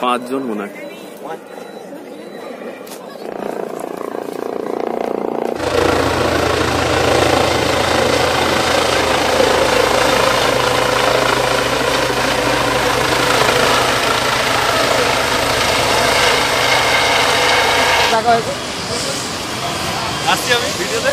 পাঁচজন মনে হয়। আসছি আমি ভিডিওতে।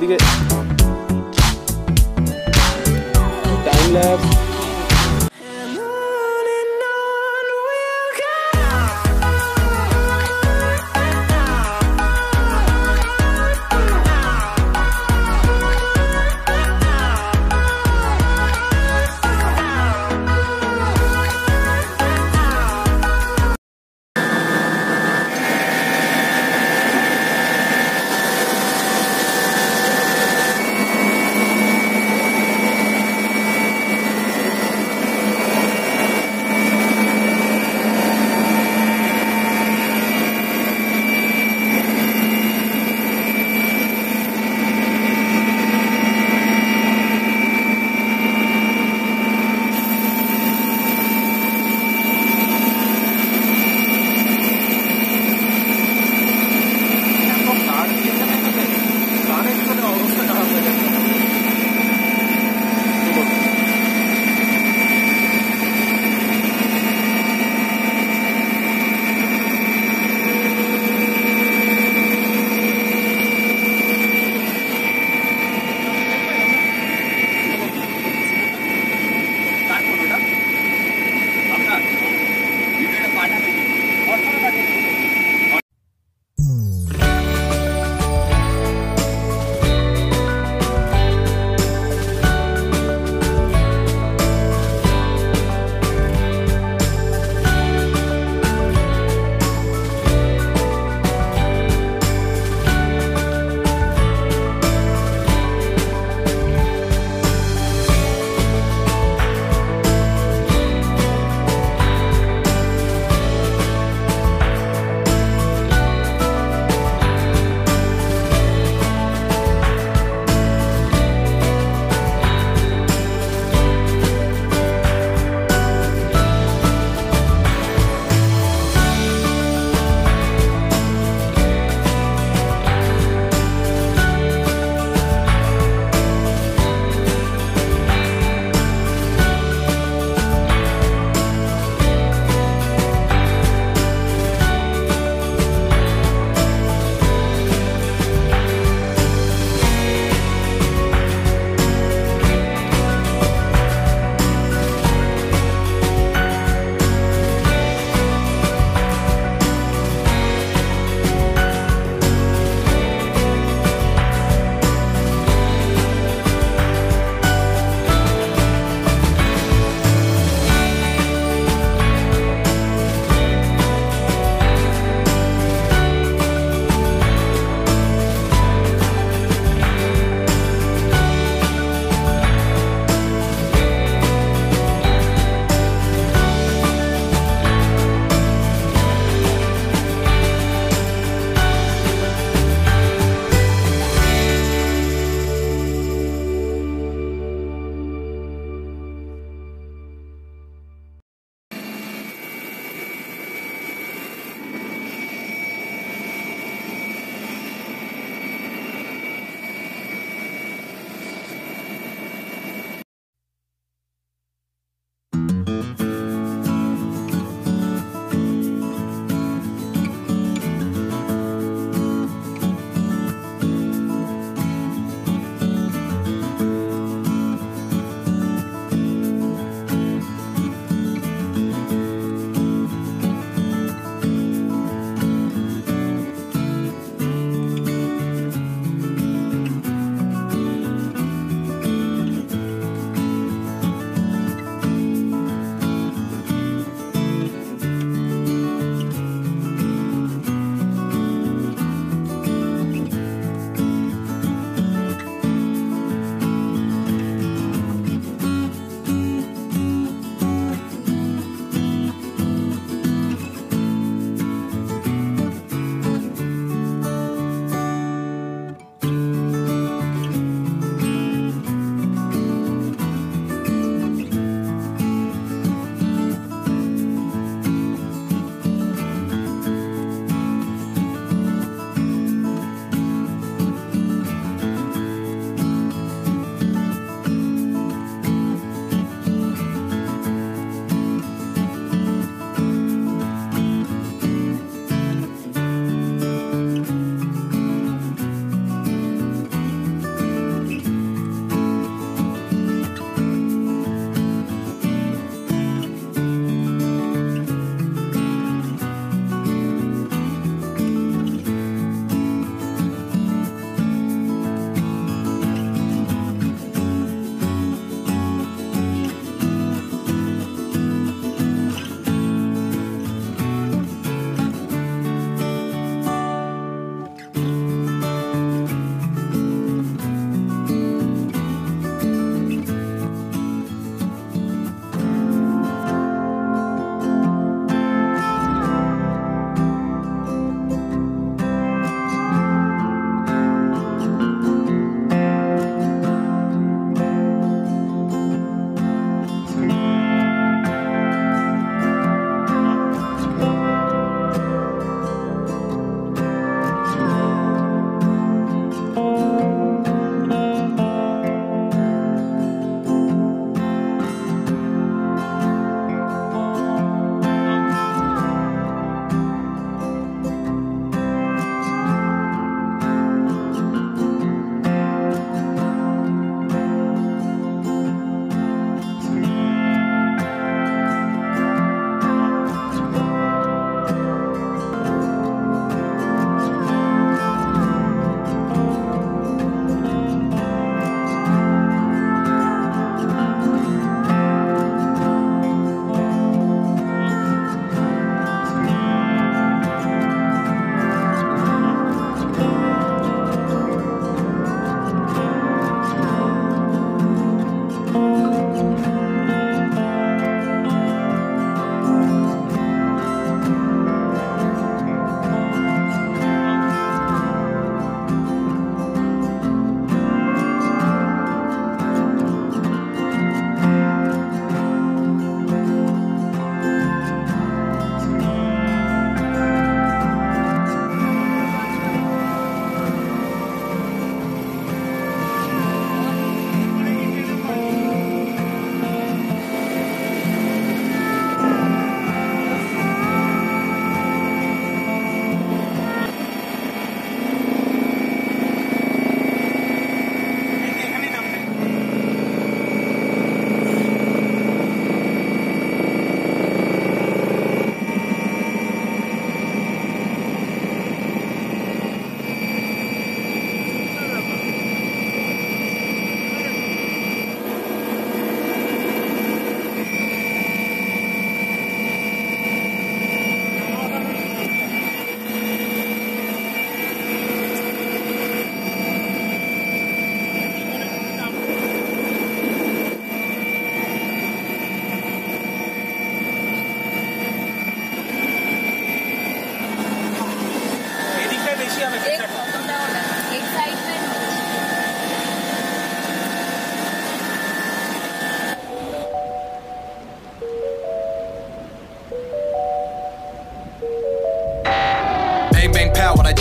দিকে time lapse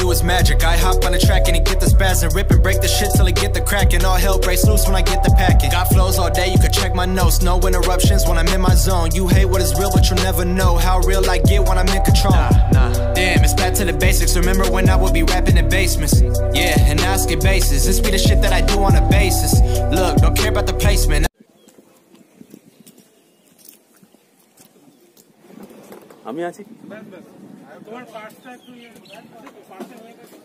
is magic. I hop on the track and it get the spaz and rip and break the shit till it get the crack. And all hell breaks loose when I get the packing. Got flows all day, you can check my notes. No interruptions when I'm in my zone. You hate what is real, but you'll never know how real I get when I'm in control. Damn, it's back to the basics. Remember when I would be rapping in basements? Yeah, and now it's get bases. This be the shit that I do on a basis. Look, don't care about the placement. আমি আছি তোমার পার্সটা একটু ইয়ে পার্সে গেছে।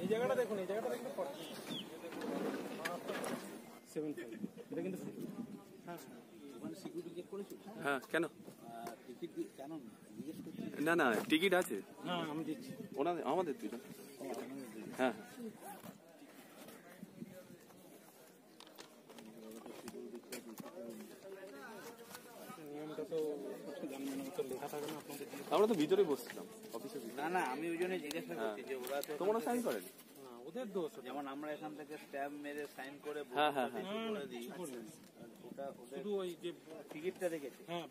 এই জায়গাটা দেখুন এই জায়গাটা দেখলে সেভেন এটা কিন্তু হ্যাঁ হ্যাঁ। কেন? না না টিকিট আছে। না আমি দিচ্ছি। ওনাদের আমাদের দুজন হ্যাঁ নিয়মটা তো জানবেন না তো লেখা থাকে না আপনাদের দিয়ে আমরা তো ভিতরে বসছিলাম অফিসে না না আমি ওই জন্য জিজ্ঞাসা করছি যে ওরা তো তোমরা সাইন করেন? ওদের দোষ যেমন আমরা এখান থেকে স্ট্যাম্প মেরে সাইন করে হ্যাঁ, হ্যাঁ, হ্যাঁ। ওটা ওদের শুধু ওই যে টিকিটটা দেখেছি। হ্যাঁ